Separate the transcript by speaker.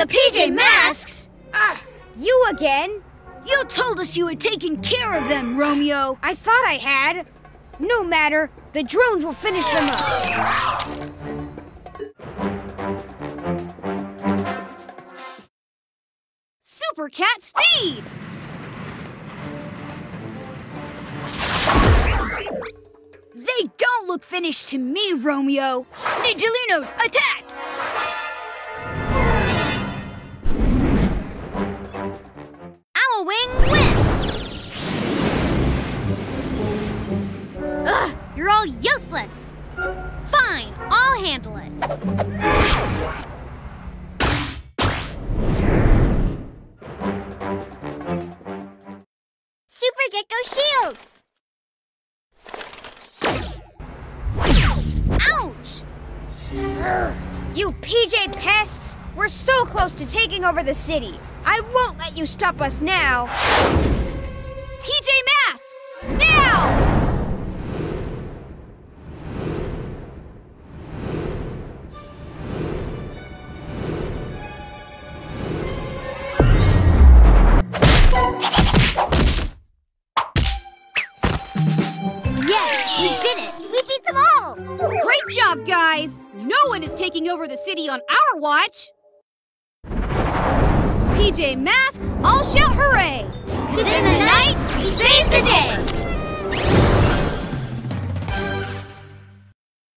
Speaker 1: The PJ Masks?
Speaker 2: Ah, you again?
Speaker 1: You told us you had taken care of them, Romeo.
Speaker 2: I thought I had. No matter, the drones will finish them up.
Speaker 1: Super Cat Speed! They don't look finished to me, Romeo. Ninjalinos, attack!
Speaker 3: Ugh, you're all useless! Fine, I'll handle it. Super Gekko Shields! Ouch!
Speaker 2: Ugh, you PJ pests! We're so close to taking over the city. I won't let you stop us now.
Speaker 1: PJ Masks! Now!
Speaker 3: Yes, we did it! We beat them all!
Speaker 1: Great job, guys! No one is taking over the city on our watch! PJ Masks, all shout hooray!
Speaker 3: Cause in the night, we save the day!